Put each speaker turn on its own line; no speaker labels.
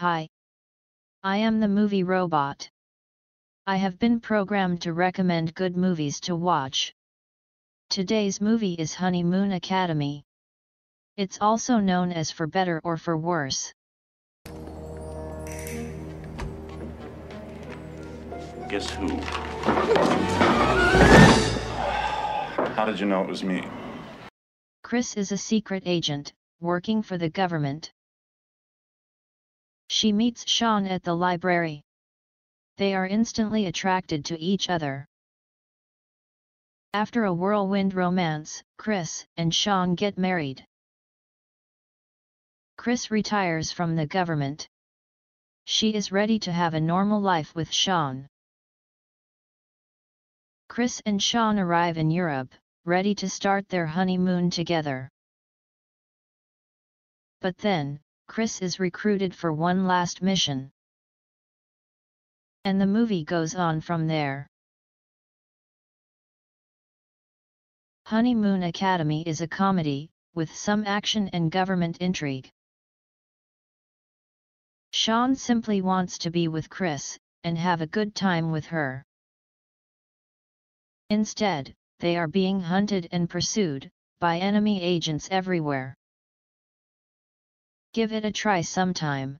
Hi. I am the movie robot. I have been programmed to recommend good movies to watch. Today's movie is Honeymoon Academy. It's also known as For Better or For Worse.
Guess who?
How did you know it was me?
Chris is a secret agent, working for the government. She meets Sean at the library. They are instantly attracted to each other. After a whirlwind romance, Chris and Sean get married. Chris retires from the government. She is ready to have a normal life with Sean. Chris and Sean arrive in Europe, ready to start their honeymoon together. But then, Chris is recruited for one last mission. And the movie goes on from there. Honeymoon Academy is a comedy, with some action and government intrigue. Sean simply wants to be with Chris, and have a good time with her. Instead, they are being hunted and pursued, by enemy agents everywhere. Give it a try sometime.